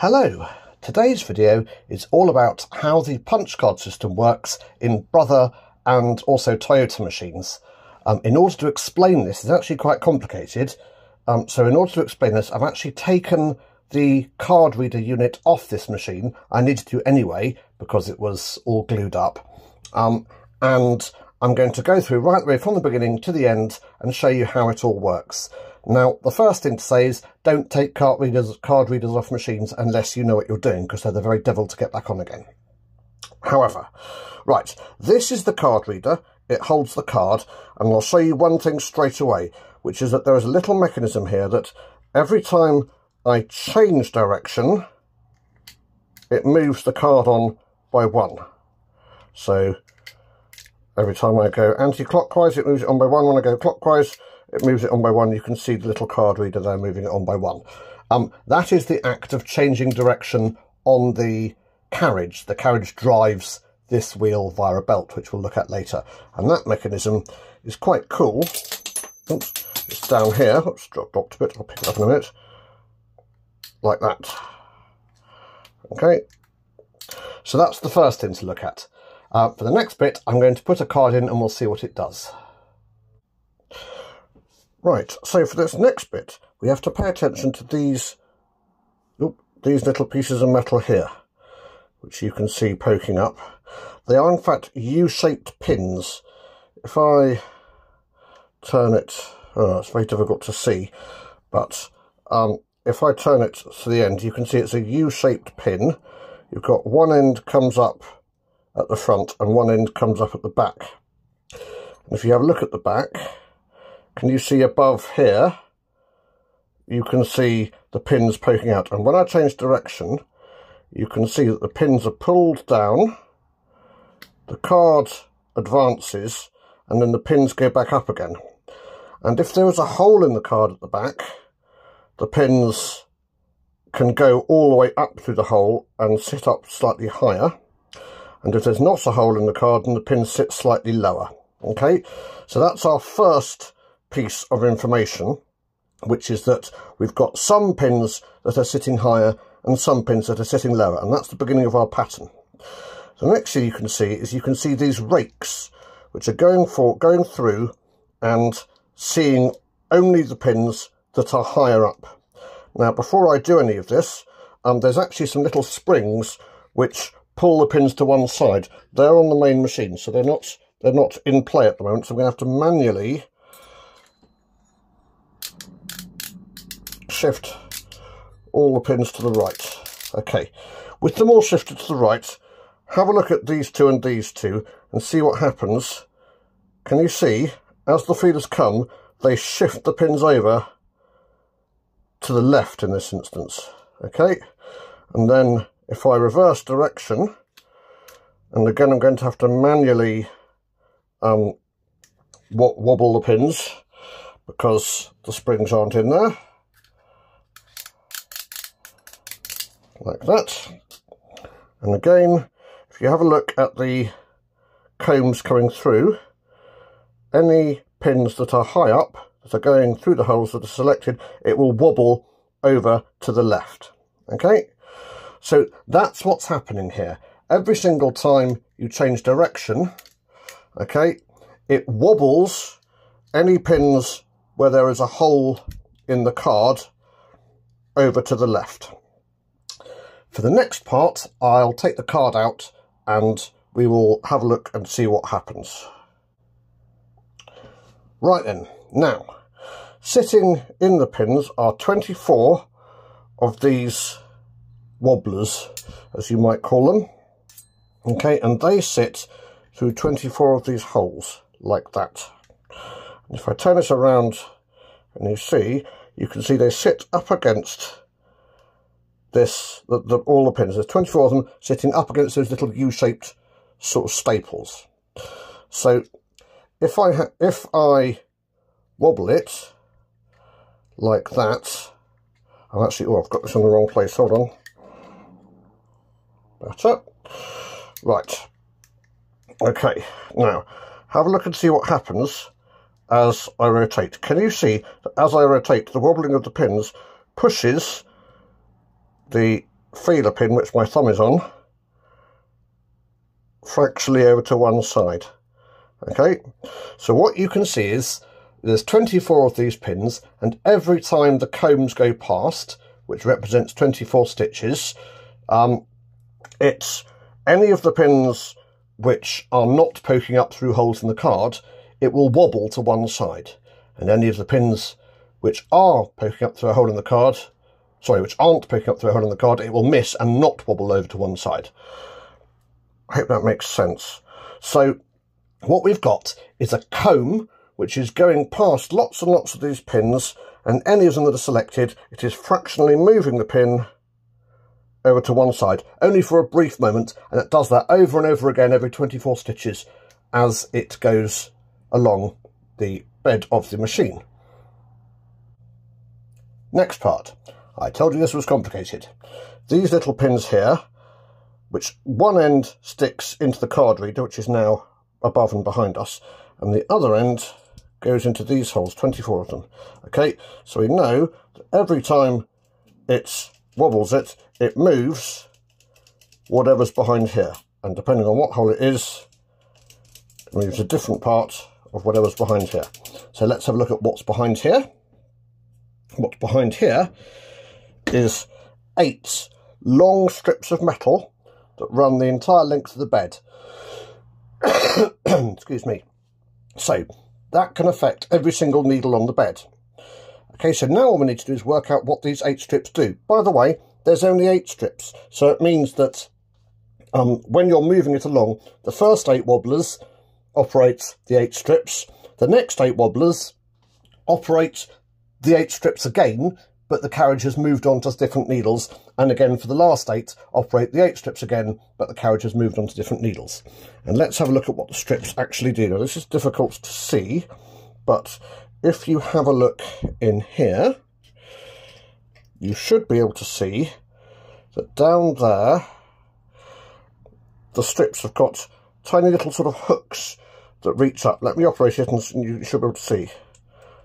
Hello, today's video is all about how the punch card system works in Brother and also Toyota machines. Um, in order to explain this, it's actually quite complicated. Um, so in order to explain this, I've actually taken the card reader unit off this machine. I needed to anyway, because it was all glued up. Um, and I'm going to go through right the way from the beginning to the end and show you how it all works. Now, the first thing to say is don't take card readers, card readers off machines unless you know what you're doing, because they're the very devil to get back on again. However, right, this is the card reader. It holds the card, and I'll show you one thing straight away, which is that there is a little mechanism here that every time I change direction, it moves the card on by one. So every time I go anti-clockwise, it moves it on by one. When I go clockwise, it moves it on by one. You can see the little card reader there moving it on by one. Um, that is the act of changing direction on the carriage. The carriage drives this wheel via a belt, which we'll look at later. And that mechanism is quite cool. Oops, it's down here. Oops, dropped dropped a bit. I'll pick it up in a minute. Like that. Okay. So that's the first thing to look at. Uh, for the next bit, I'm going to put a card in and we'll see what it does. Right, so for this next bit, we have to pay attention to these, oop, these little pieces of metal here, which you can see poking up. They are in fact U-shaped pins. If I turn it, oh, it's very difficult to see, but um, if I turn it to the end, you can see it's a U-shaped pin. You've got one end comes up at the front and one end comes up at the back. And if you have a look at the back, can you see above here, you can see the pins poking out. And when I change direction, you can see that the pins are pulled down, the card advances, and then the pins go back up again. And if there is a hole in the card at the back, the pins can go all the way up through the hole and sit up slightly higher. And if there's not a hole in the card, then the pins sit slightly lower. Okay, so that's our first piece of information, which is that we've got some pins that are sitting higher and some pins that are sitting lower, and that's the beginning of our pattern. The next thing you can see is you can see these rakes, which are going for going through and seeing only the pins that are higher up. Now, before I do any of this, um, there's actually some little springs which pull the pins to one side. They're on the main machine, so they're not they're not in play at the moment, so I'm going to have to manually shift all the pins to the right. Okay, with them all shifted to the right, have a look at these two and these two and see what happens. Can you see, as the feeders come, they shift the pins over to the left in this instance. Okay, and then if I reverse direction, and again I'm going to have to manually um, wobble the pins because the springs aren't in there. Like that. And again, if you have a look at the combs coming through, any pins that are high up, that are going through the holes that are selected, it will wobble over to the left. Okay, so that's what's happening here. Every single time you change direction, okay, it wobbles any pins where there is a hole in the card over to the left. For the next part, I'll take the card out and we will have a look and see what happens. Right then, now, sitting in the pins are 24 of these wobblers, as you might call them. Okay, and they sit through 24 of these holes, like that. And if I turn this around and you see, you can see they sit up against this, the, the, all the pins. There's 24 of them sitting up against those little U-shaped sort of staples. So if I if I wobble it like that, I'm actually, oh, I've got this in the wrong place. Hold on. Better. Right. Okay. Now, have a look and see what happens as I rotate. Can you see that as I rotate, the wobbling of the pins pushes the feeler pin, which my thumb is on, fractionally over to one side. Okay, so what you can see is there's 24 of these pins, and every time the combs go past, which represents 24 stitches, um, it's any of the pins which are not poking up through holes in the card, it will wobble to one side. And any of the pins which are poking up through a hole in the card, sorry, which aren't picking up through a hole in the card, it will miss and not wobble over to one side. I hope that makes sense. So what we've got is a comb which is going past lots and lots of these pins and any of them that are selected, it is fractionally moving the pin over to one side, only for a brief moment, and it does that over and over again every 24 stitches as it goes along the bed of the machine. Next part. I told you this was complicated. These little pins here, which one end sticks into the card reader, which is now above and behind us, and the other end goes into these holes, 24 of them. Okay, so we know that every time it wobbles it, it moves whatever's behind here. And depending on what hole it is, it moves a different part of whatever's behind here. So let's have a look at what's behind here. What's behind here is eight long strips of metal that run the entire length of the bed. Excuse me. So, that can affect every single needle on the bed. Okay, so now all we need to do is work out what these eight strips do. By the way, there's only eight strips, so it means that um, when you're moving it along, the first eight wobblers operate the eight strips, the next eight wobblers operate the eight strips again, but the carriage has moved on to different needles, and again for the last eight, operate the eight strips again, but the carriage has moved on to different needles. And let's have a look at what the strips actually do. Now this is difficult to see, but if you have a look in here, you should be able to see that down there, the strips have got tiny little sort of hooks that reach up. Let me operate it and you should be able to see.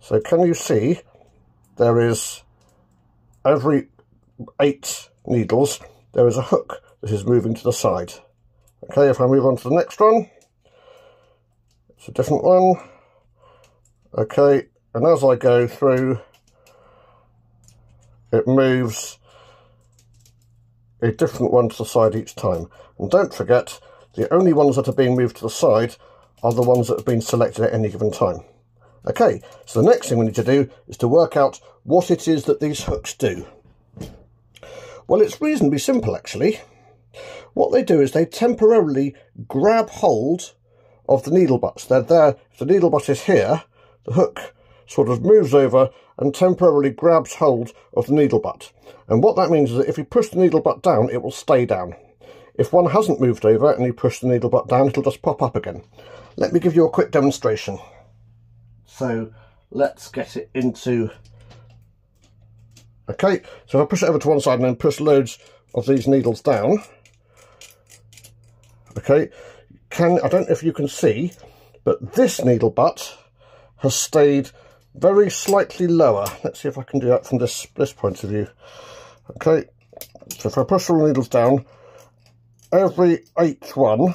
So can you see there is every eight needles there is a hook that is moving to the side. Okay, if I move on to the next one, it's a different one. Okay, and as I go through, it moves a different one to the side each time. And don't forget, the only ones that are being moved to the side are the ones that have been selected at any given time. Okay, so the next thing we need to do is to work out what it is that these hooks do. Well, it's reasonably simple, actually. What they do is they temporarily grab hold of the needle butts. They're there, if the needle butt is here, the hook sort of moves over and temporarily grabs hold of the needle butt. And what that means is that if you push the needle butt down, it will stay down. If one hasn't moved over and you push the needle butt down, it'll just pop up again. Let me give you a quick demonstration. So let's get it into... Okay, so if I push it over to one side and then push loads of these needles down, okay, can I don't know if you can see, but this needle butt has stayed very slightly lower. Let's see if I can do that from this, this point of view. Okay, so if I push all the needles down, every eighth one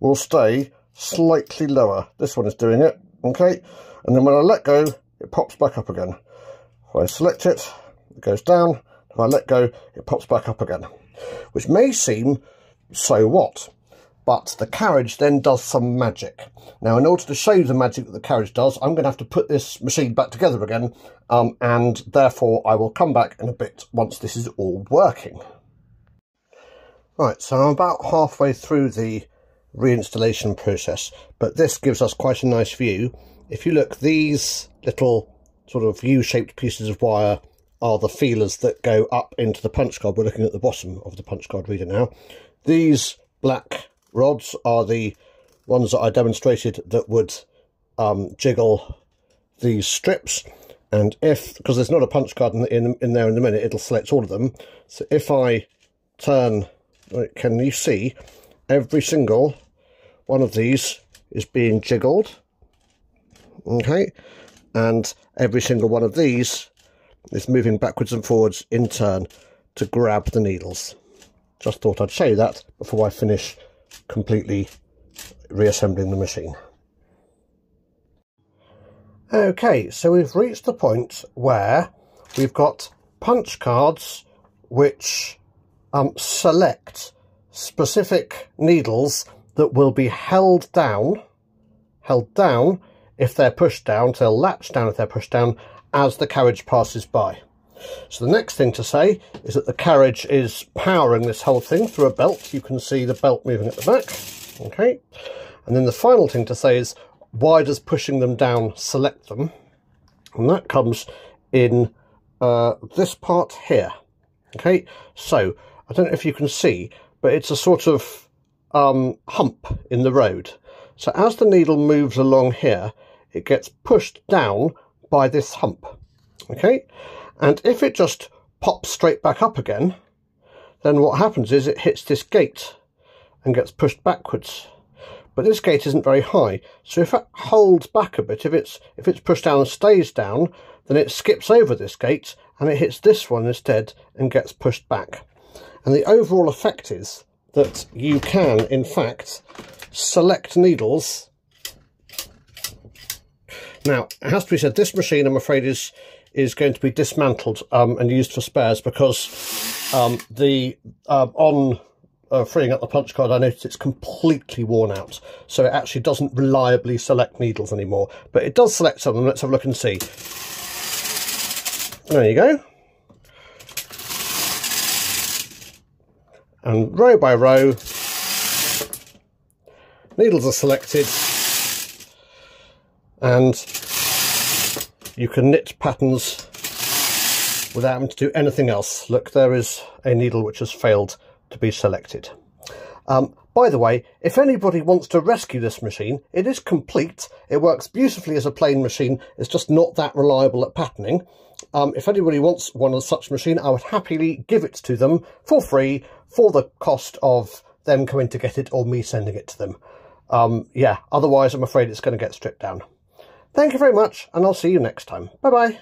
will stay slightly lower. This one is doing it, okay? And then when I let go, it pops back up again. If I select it, it goes down. If I let go, it pops back up again. Which may seem, so what? but the carriage then does some magic. Now, in order to show you the magic that the carriage does, I'm going to have to put this machine back together again, um, and therefore I will come back in a bit once this is all working. Right, so I'm about halfway through the reinstallation process, but this gives us quite a nice view. If you look, these little sort of U-shaped pieces of wire are the feelers that go up into the punch card. We're looking at the bottom of the punch card reader now. These black rods are the ones that I demonstrated that would um, jiggle these strips and if because there's not a punch card in, in, in there in a minute it'll select all of them so if I turn can you see every single one of these is being jiggled okay and every single one of these is moving backwards and forwards in turn to grab the needles. Just thought I'd show you that before I finish completely reassembling the machine. Okay, so we've reached the point where we've got punch cards which um, select specific needles that will be held down, held down if they're pushed down, they'll latch down if they're pushed down as the carriage passes by. So the next thing to say is that the carriage is powering this whole thing through a belt. You can see the belt moving at the back. Okay. And then the final thing to say is why does pushing them down select them? And that comes in uh, this part here. Okay. So I don't know if you can see, but it's a sort of um, hump in the road. So as the needle moves along here, it gets pushed down by this hump. Okay. And if it just pops straight back up again, then what happens is it hits this gate and gets pushed backwards. But this gate isn't very high, so if it holds back a bit, if it's if it's pushed down and stays down, then it skips over this gate and it hits this one instead and gets pushed back. And the overall effect is that you can, in fact, select needles. Now, it has to be said, this machine, I'm afraid, is is going to be dismantled um, and used for spares because um, the uh, on uh, freeing up the punch card I noticed it's completely worn out. So it actually doesn't reliably select needles anymore. But it does select some of them let's have a look and see. There you go and row by row needles are selected and you can knit patterns without having to do anything else. Look, there is a needle which has failed to be selected. Um, by the way, if anybody wants to rescue this machine, it is complete. It works beautifully as a plain machine. It's just not that reliable at patterning. Um, if anybody wants one of such machine, I would happily give it to them for free for the cost of them coming to get it or me sending it to them. Um, yeah, otherwise I'm afraid it's going to get stripped down. Thank you very much, and I'll see you next time. Bye-bye.